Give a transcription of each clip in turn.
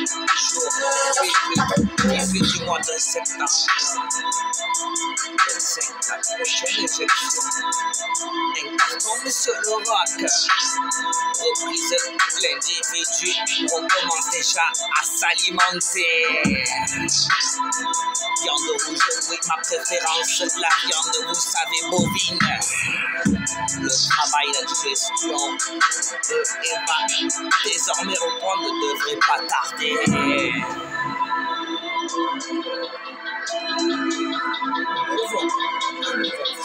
m'entraîner toujours. Oui, oui, 18 du mois de septembre. 25, la prochaine injection. Un carton, monsieur le rock. Reprise, l'individu recommence déjà à s'alimenter. Ma préférence, la viande, vous savez, bovine. Le travail, la digestion de Eva, désormais reprendre ne devrait pas tarder.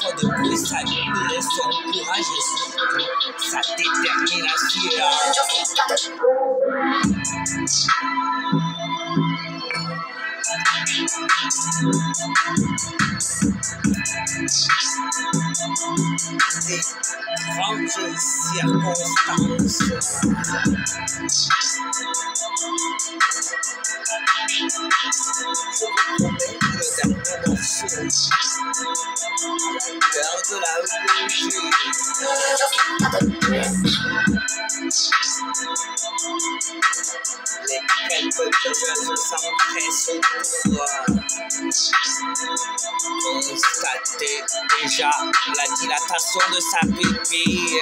Faut de plus admirer son courage et surtout sa détermination. Vouchers e a Les calmes de verre s'empressent au pouvoir. Constatez déjà la dilatation de sa pupille.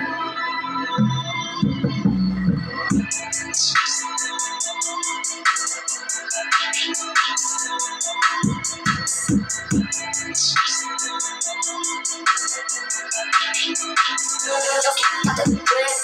I just